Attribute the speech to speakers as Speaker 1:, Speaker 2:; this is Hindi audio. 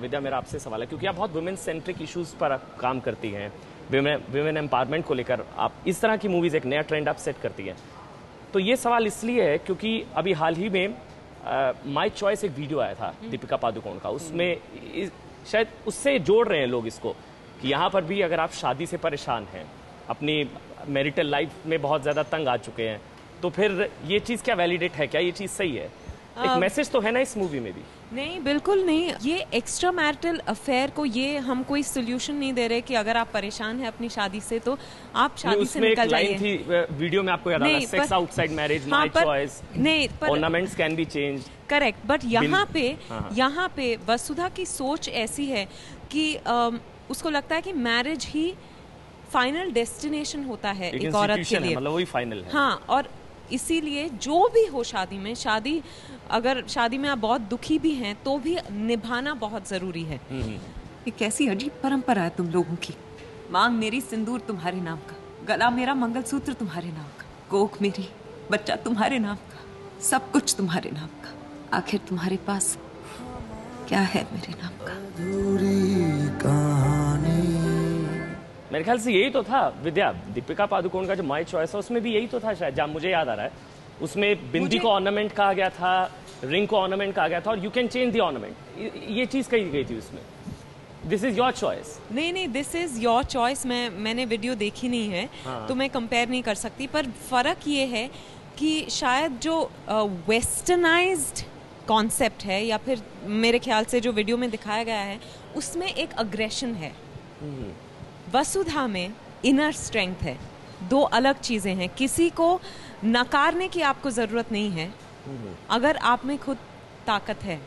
Speaker 1: विद्या मेरा आपसे सवाल है क्योंकि आप बहुत वुमेन सेंट्रिक इश्यूज़ पर आप काम करती हैं वुमेन एम्पावरमेंट को लेकर आप इस तरह की मूवीज़ एक नया ट्रेंड आप सेट करती हैं। तो ये सवाल इसलिए है क्योंकि अभी हाल ही में माई चॉइस एक वीडियो आया था दीपिका पादुकोण का। उसमें इस, शायद उससे जोड़ रहे हैं लोग इसको कि यहाँ पर भी अगर आप शादी से परेशान हैं अपनी मैरिटल लाइफ में बहुत ज़्यादा तंग आ चुके हैं तो फिर ये चीज़ क्या वैलिडेट है? क्या ये चीज़ सही है? एक मैसेज तो है ना इस मूवी में भी।
Speaker 2: नहीं बिल्कुल नहीं। ये एक्स्ट्रा मैरिटल अफेयर को ये हम कोई सोल्यूशन नहीं दे रहे कि अगर आप परेशान हैं अपनी शादी से तो आप शादी से निकल जाइए।
Speaker 1: थी वीडियो में आपको याद आ sex outside marriage my choice
Speaker 2: नहीं
Speaker 1: ornaments can be change
Speaker 2: correct but यहाँ पे हाँ, हाँ। यहाँ पे वसुधा की सोच ऐसी है कि आ, उसको लगता है कि मैरिज ही फाइनल डेस्टिनेशन होता है एक औरत के लिए।
Speaker 1: मतलब वही फाइनल है।
Speaker 2: हाँ और इसीलिए जो भी हो शादी में शादी अगर शादी में आप बहुत दुखी भी हैं तो भी निभाना बहुत ज़रूरी है। हम्म, हम्म।
Speaker 3: ये कैसी अजीब परंपरा है तुम लोगों की। मांग मेरी सिंदूर तुम्हारे नाम का गला मेरा मंगलसूत्र तुम्हारे नाम का कोख मेरी बच्चा तुम्हारे नाम का सब कुछ तुम्हारे नाम का आखिर तुम्हारे पास क्या है मेरे नाम का?
Speaker 1: मेरे ख्याल से यही तो था। विद्या दीपिका पादुकोण का जो माई चॉइस है उसमें भी यही तो था शायद जहाँ मुझे याद आ रहा है। उसमें बिंदी को ऑर्नामेंट कहा गया था रिंग को ऑर्नामेंट कहा गया था और you can change the ornament ये चीज़ कही गई थी उसमें। दिस इज़ योर चॉइस
Speaker 2: नहीं नहीं दिस इज़ योर चॉइस मैं मैंने वीडियो देखी नहीं है हाँ. तो मैं कंपेयर नहीं कर सकती पर फ़र्क ये है कि शायद जो वेस्टर्नाइज्ड uh, कॉन्सेप्ट है या फिर मेरे ख्याल से जो वीडियो में दिखाया गया है उसमें एक अग्रेशन है। हम्म। वसुधा में इनर स्ट्रेंथ है। दो अलग चीज़ें हैं। किसी को नकारने की आपको ज़रूरत नहीं है। अगर आप में खुद ताकत है